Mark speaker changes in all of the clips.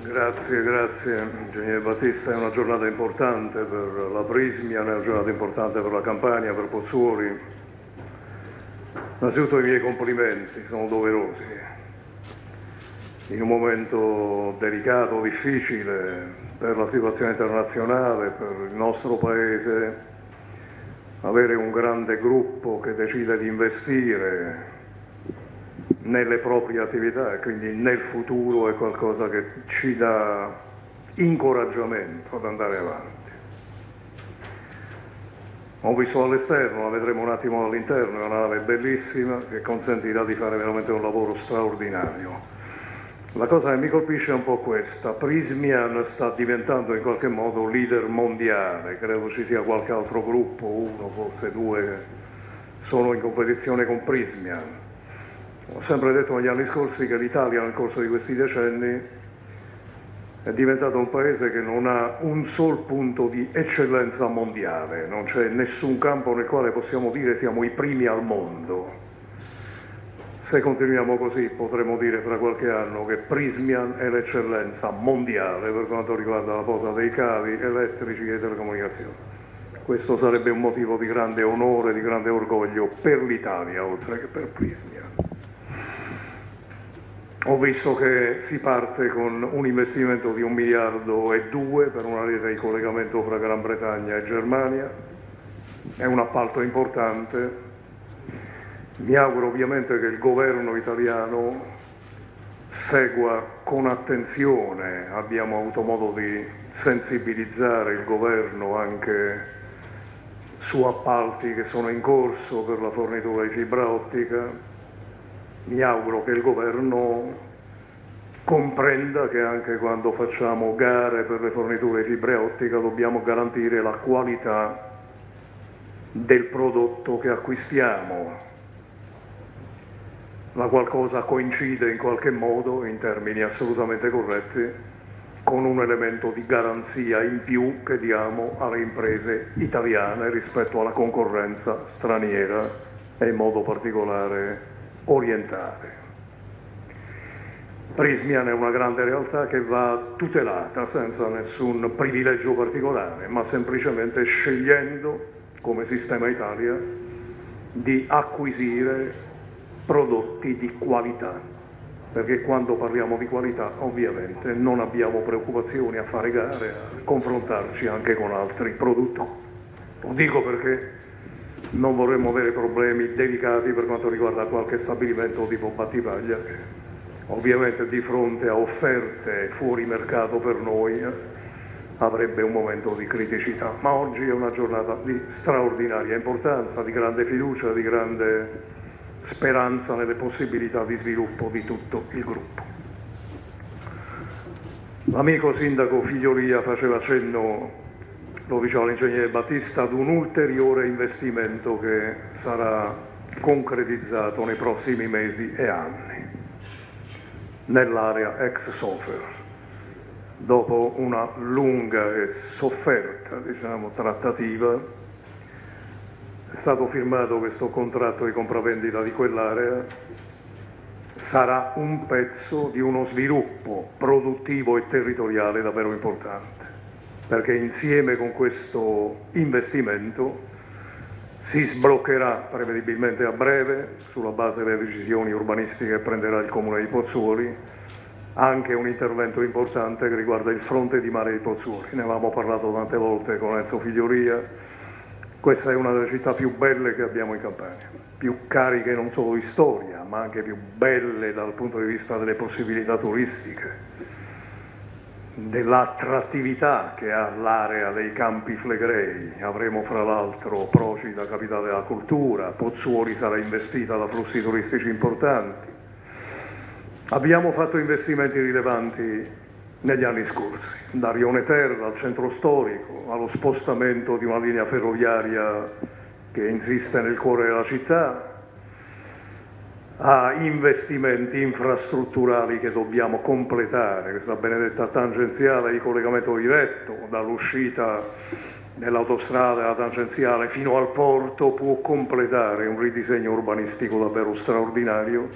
Speaker 1: Grazie, grazie. Ingegnere Battista, è una giornata importante per la Prismia, è una giornata importante per la Campania, per Pozzuoli. Innanzitutto i miei complimenti, sono doverosi. In un momento delicato, difficile per la situazione internazionale, per il nostro Paese, avere un grande gruppo che decide di investire nelle proprie attività e quindi nel futuro è qualcosa che ci dà incoraggiamento ad andare avanti. Ho visto all'esterno, la vedremo un attimo all'interno, è una nave bellissima che consentirà di fare veramente un lavoro straordinario. La cosa che mi colpisce è un po' questa, Prismian sta diventando in qualche modo leader mondiale, credo ci sia qualche altro gruppo, uno, forse due, sono in competizione con Prismian ho sempre detto negli anni scorsi che l'Italia nel corso di questi decenni è diventato un paese che non ha un sol punto di eccellenza mondiale, non c'è nessun campo nel quale possiamo dire siamo i primi al mondo. Se continuiamo così potremo dire fra qualche anno che Prismian è l'eccellenza mondiale per quanto riguarda la posa dei cavi elettrici e telecomunicazioni. Questo sarebbe un motivo di grande onore, di grande orgoglio per l'Italia oltre che per Prismian. Ho visto che si parte con un investimento di un miliardo e due per una rete di collegamento fra Gran Bretagna e Germania, è un appalto importante. Mi auguro ovviamente che il governo italiano segua con attenzione, abbiamo avuto modo di sensibilizzare il governo anche su appalti che sono in corso per la fornitura di fibra ottica mi auguro che il governo comprenda che anche quando facciamo gare per le forniture di fibra ottica dobbiamo garantire la qualità del prodotto che acquistiamo, la qualcosa coincide in qualche modo, in termini assolutamente corretti, con un elemento di garanzia in più che diamo alle imprese italiane rispetto alla concorrenza straniera e in modo particolare orientale. Prismian è una grande realtà che va tutelata senza nessun privilegio particolare, ma semplicemente scegliendo, come Sistema Italia, di acquisire prodotti di qualità, perché quando parliamo di qualità ovviamente non abbiamo preoccupazioni a fare gare, a confrontarci anche con altri produttori. Lo dico perché non vorremmo avere problemi delicati per quanto riguarda qualche stabilimento tipo Battipaglia ovviamente di fronte a offerte fuori mercato per noi eh, avrebbe un momento di criticità, ma oggi è una giornata di straordinaria importanza, di grande fiducia, di grande speranza nelle possibilità di sviluppo di tutto il gruppo. L'amico sindaco Figlioria faceva cenno lo diceva Battista, ad un ulteriore investimento che sarà concretizzato nei prossimi mesi e anni nell'area ex Sofer. Dopo una lunga e sofferta diciamo, trattativa è stato firmato questo contratto di compravendita di quell'area, sarà un pezzo di uno sviluppo produttivo e territoriale davvero importante perché insieme con questo investimento si sbloccherà prevedibilmente a breve, sulla base delle decisioni urbanistiche che prenderà il Comune di Pozzuoli, anche un intervento importante che riguarda il fronte di mare di Pozzuoli. Ne avevamo parlato tante volte con Enzo Figlioria. Questa è una delle città più belle che abbiamo in Campania, più cariche non solo di storia, ma anche più belle dal punto di vista delle possibilità turistiche dell'attrattività che ha l'area dei Campi Flegrei. Avremo fra l'altro Procida, capitale della cultura, Pozzuoli sarà investita da flussi turistici importanti. Abbiamo fatto investimenti rilevanti negli anni scorsi, da Rione Terra al centro storico, allo spostamento di una linea ferroviaria che insiste nel cuore della città, a investimenti infrastrutturali che dobbiamo completare, questa benedetta tangenziale di collegamento diretto dall'uscita dell'autostrada alla tangenziale fino al porto può completare un ridisegno urbanistico davvero straordinario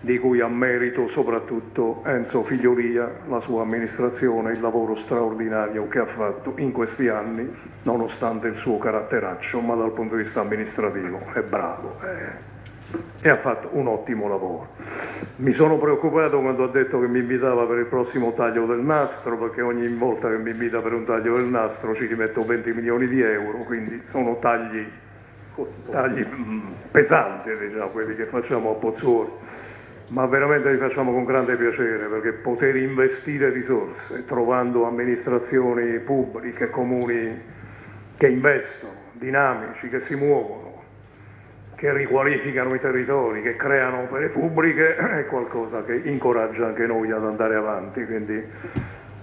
Speaker 1: di cui ha merito soprattutto Enzo Figlioria, la sua amministrazione, il lavoro straordinario che ha fatto in questi anni, nonostante il suo caratteraccio, ma dal punto di vista amministrativo è bravo eh, e ha fatto un ottimo lavoro. Mi sono preoccupato quando ha detto che mi invitava per il prossimo taglio del nastro, perché ogni volta che mi invita per un taglio del nastro ci rimetto 20 milioni di euro, quindi sono tagli, tagli mm, pesanti, diciamo, quelli che facciamo a Pozzuoli ma veramente li facciamo con grande piacere perché poter investire risorse trovando amministrazioni pubbliche, comuni che investono, dinamici, che si muovono, che riqualificano i territori, che creano opere pubbliche, è qualcosa che incoraggia anche noi ad andare avanti. Quindi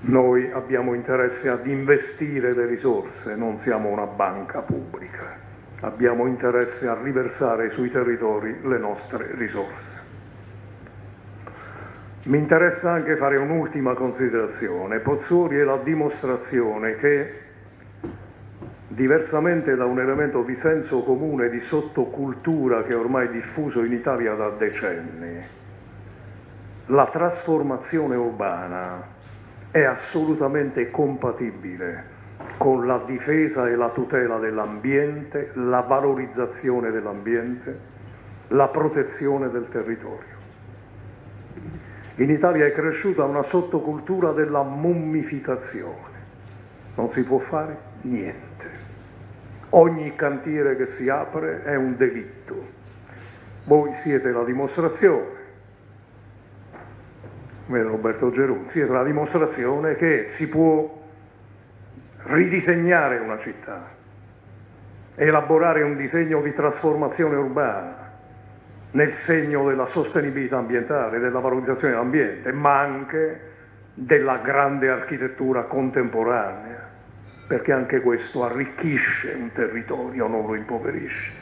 Speaker 1: noi abbiamo interesse ad investire le risorse, non siamo una banca pubblica, abbiamo interesse a riversare sui territori le nostre risorse. Mi interessa anche fare un'ultima considerazione. Pozzuoli è la dimostrazione che, diversamente da un elemento di senso comune, di sottocultura che è ormai diffuso in Italia da decenni, la trasformazione urbana è assolutamente compatibile con la difesa e la tutela dell'ambiente, la valorizzazione dell'ambiente, la protezione del territorio. In Italia è cresciuta una sottocultura della mummificazione. Non si può fare niente. Ogni cantiere che si apre è un delitto. Voi siete la dimostrazione, come Roberto Gerù, siete la dimostrazione che si può ridisegnare una città, elaborare un disegno di trasformazione urbana, nel segno della sostenibilità ambientale, della valorizzazione dell'ambiente, ma anche della grande architettura contemporanea, perché anche questo arricchisce un territorio, non lo impoverisce.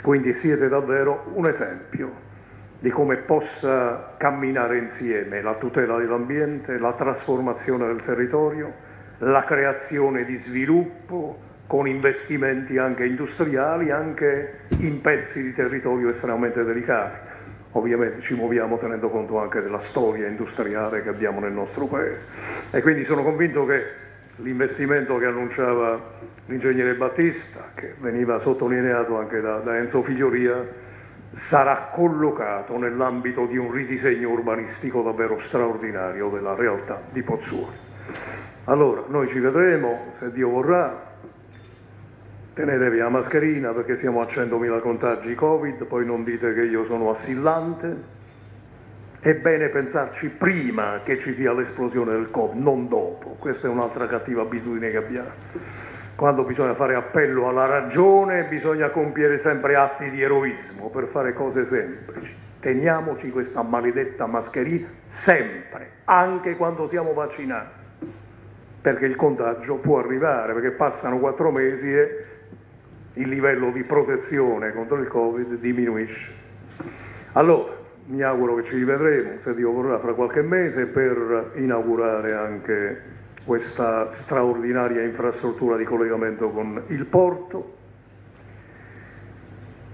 Speaker 1: Quindi siete davvero un esempio di come possa camminare insieme la tutela dell'ambiente, la trasformazione del territorio, la creazione di sviluppo, con investimenti anche industriali, anche in pezzi di territorio estremamente delicati. Ovviamente ci muoviamo tenendo conto anche della storia industriale che abbiamo nel nostro paese. E quindi sono convinto che l'investimento che annunciava l'ingegnere Battista, che veniva sottolineato anche da, da Enzo Figlioria, sarà collocato nell'ambito di un ridisegno urbanistico davvero straordinario della realtà di Pozzuoli. Allora, noi ci vedremo, se Dio vorrà, tenetevi la mascherina perché siamo a 100.000 contagi Covid, poi non dite che io sono assillante. È bene pensarci prima che ci sia l'esplosione del Covid, non dopo. Questa è un'altra cattiva abitudine che abbiamo. Quando bisogna fare appello alla ragione bisogna compiere sempre atti di eroismo per fare cose semplici. Teniamoci questa maledetta mascherina sempre, anche quando siamo vaccinati, perché il contagio può arrivare, perché passano quattro mesi e il livello di protezione contro il Covid diminuisce. Allora, mi auguro che ci rivedremo, se Dio vorrà, fra qualche mese per inaugurare anche questa straordinaria infrastruttura di collegamento con il porto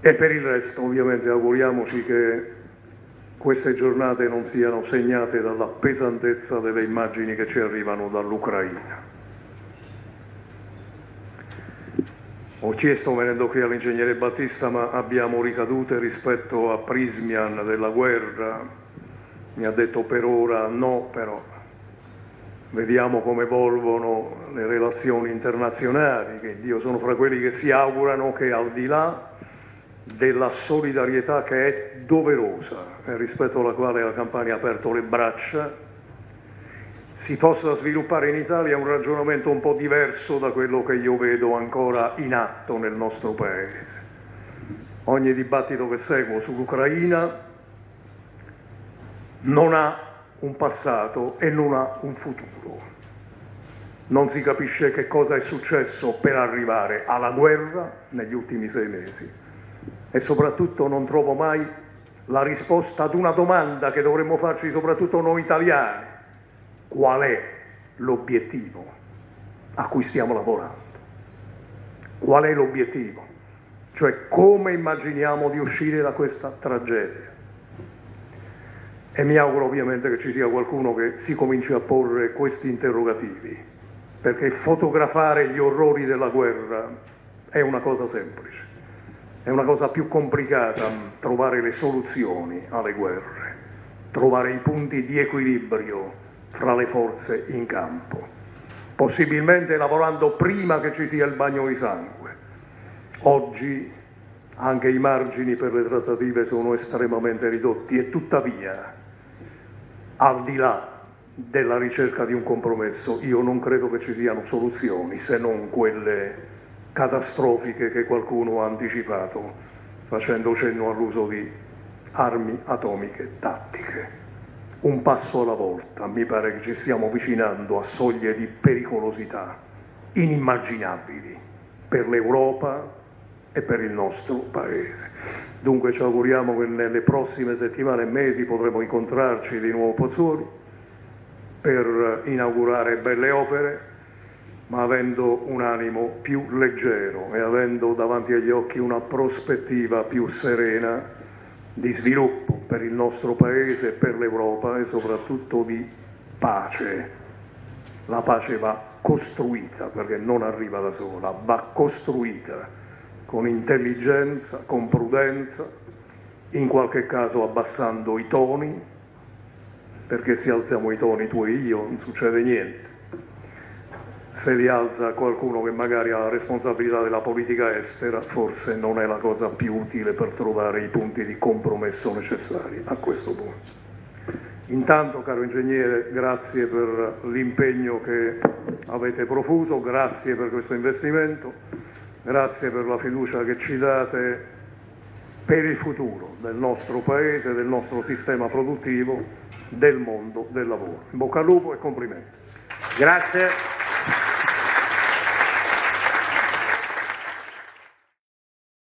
Speaker 1: e per il resto ovviamente auguriamoci che queste giornate non siano segnate dalla pesantezza delle immagini che ci arrivano dall'Ucraina. Ho chiesto venendo qui all'ingegnere Battista ma abbiamo ricadute rispetto a Prismian della guerra, mi ha detto per ora no, però vediamo come evolvono le relazioni internazionali, che io sono fra quelli che si augurano che al di là della solidarietà che è doverosa rispetto alla quale la Campania ha aperto le braccia, si possa sviluppare in Italia un ragionamento un po' diverso da quello che io vedo ancora in atto nel nostro Paese. Ogni dibattito che seguo sull'Ucraina non ha un passato e non ha un futuro. Non si capisce che cosa è successo per arrivare alla guerra negli ultimi sei mesi e soprattutto non trovo mai la risposta ad una domanda che dovremmo farci soprattutto noi italiani qual è l'obiettivo a cui stiamo lavorando. Qual è l'obiettivo? Cioè come immaginiamo di uscire da questa tragedia? e mi auguro ovviamente che ci sia qualcuno che si cominci a porre questi interrogativi, perché fotografare gli orrori della guerra è una cosa semplice, è una cosa più complicata trovare le soluzioni alle guerre, trovare i punti di equilibrio fra le forze in campo, possibilmente lavorando prima che ci sia il bagno di sangue. Oggi anche i margini per le trattative sono estremamente ridotti e tuttavia al di là della ricerca di un compromesso, io non credo che ci siano soluzioni se non quelle catastrofiche che qualcuno ha anticipato facendo cenno all'uso di armi atomiche tattiche. Un passo alla volta, mi pare che ci stiamo avvicinando a soglie di pericolosità inimmaginabili per l'Europa e per il nostro Paese. Dunque ci auguriamo che nelle prossime settimane e mesi potremo incontrarci di nuovo Pozzuoli per inaugurare belle opere, ma avendo un animo più leggero e avendo davanti agli occhi una prospettiva più serena di sviluppo per il nostro Paese, per l'Europa e soprattutto di pace. La pace va costruita perché non arriva da sola, va costruita con intelligenza, con prudenza, in qualche caso abbassando i toni, perché se alziamo i toni tu e io non succede niente. Se li alza qualcuno che magari ha la responsabilità della politica estera, forse non è la cosa più utile per trovare i punti di compromesso necessari a questo punto. Intanto, caro ingegnere, grazie per l'impegno che avete profuso, grazie per questo investimento grazie per la fiducia che ci date per il futuro del nostro Paese, del nostro sistema produttivo, del mondo del lavoro. In bocca al lupo e complimenti.
Speaker 2: Grazie.